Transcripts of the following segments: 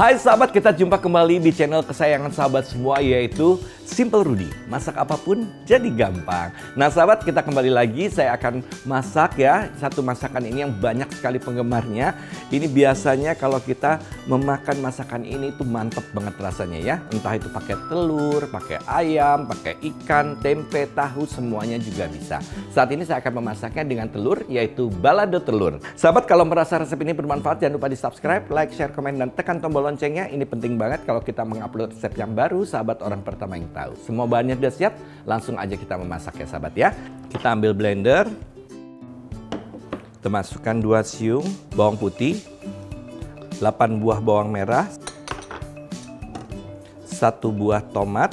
Hai sahabat, kita jumpa kembali di channel kesayangan sahabat semua yaitu Simple Rudy. Masak apa pun jadi gampang. Nah sahabat, kita kembali lagi. Saya akan masak ya. Satu masakan ini yang banyak sekali penggemarnya. Ini biasanya kalau kita memakan masakan ini itu mantep banget rasanya ya. Entah itu pakai telur, pakai ayam, pakai ikan, tempe, tahu, semuanya juga bisa. Saat ini saya akan memasaknya dengan telur yaitu balado telur. Sahabat, kalau merasa resep ini bermanfaat jangan lupa di subscribe, like, share, komen, dan tekan tombol loncengnya. Ini penting banget kalau kita mengupload resep yang baru, sahabat orang pertama yang tahu. Semua bahannya sudah siap, langsung aja kita memasak ya sahabat ya. Kita ambil blender, kita masukkan 2 siung bawang putih, 8 buah bawang merah, 1 buah tomat,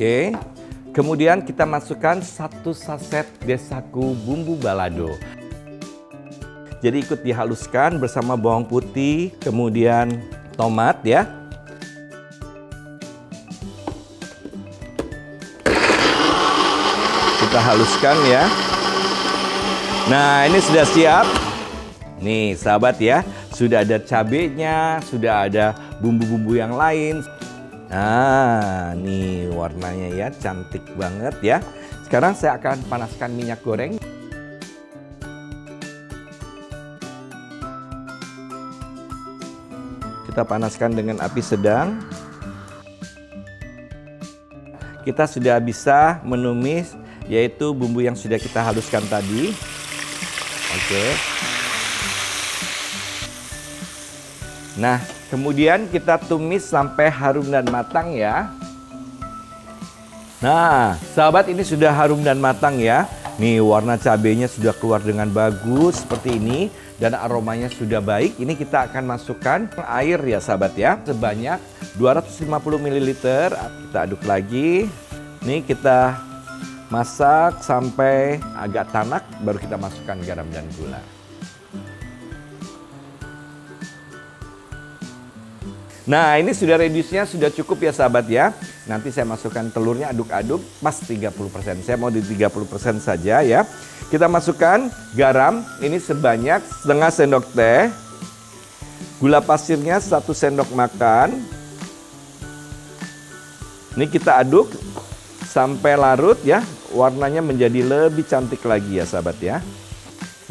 Oke, kemudian kita masukkan satu saset desaku bumbu balado. Jadi ikut dihaluskan bersama bawang putih, kemudian tomat ya. Kita haluskan ya. Nah, ini sudah siap. Nih, sahabat ya, sudah ada cabenya, sudah ada bumbu-bumbu yang lain. Nah, nih warnanya ya, cantik banget ya. Sekarang saya akan panaskan minyak goreng. Kita panaskan dengan api sedang. Kita sudah bisa menumis yaitu bumbu yang sudah kita haluskan tadi. Oke. Nah, kemudian kita tumis sampai harum dan matang ya. Nah, sahabat ini sudah harum dan matang ya. Nih warna cabenya sudah keluar dengan bagus seperti ini dan aromanya sudah baik. Ini kita akan masukkan air ya sahabat ya. Sebanyak 250 ml. Kita aduk lagi. Nih kita masak sampai agak tanak baru kita masukkan garam dan gula. Nah ini sudah reduce-nya sudah cukup ya sahabat ya. Nanti saya masukkan telurnya aduk-aduk pas 30%. Saya mau di 30% saja ya. Kita masukkan garam ini sebanyak setengah sendok teh. Gula pasirnya satu sendok makan. Ini kita aduk sampai larut ya. Warnanya menjadi lebih cantik lagi ya sahabat ya.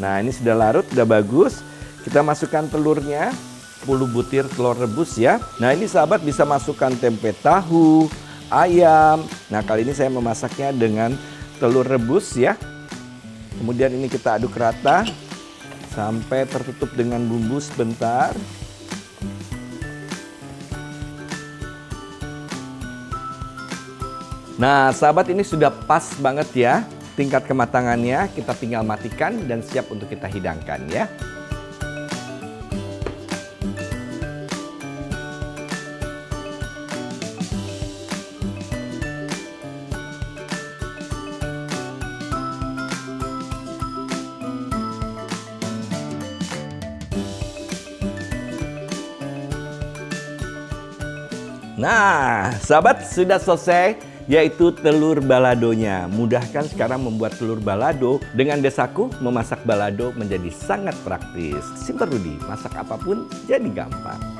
Nah ini sudah larut, sudah bagus. Kita masukkan telurnya. 10 butir telur rebus ya. Nah ini sahabat bisa masukkan tempe tahu, ayam. Nah kali ini saya memasaknya dengan telur rebus ya. Kemudian ini kita aduk rata sampai tertutup dengan bumbu sebentar. Nah sahabat ini sudah pas banget ya tingkat kematangannya. Kita tinggal matikan dan siap untuk kita hidangkan ya. Nah, sahabat sudah selesai yaitu telur baladonya. Mudahkan sekarang membuat telur balado dengan desaku memasak balado menjadi sangat praktis. Simple Rudy, masak apa pun jadi gampang.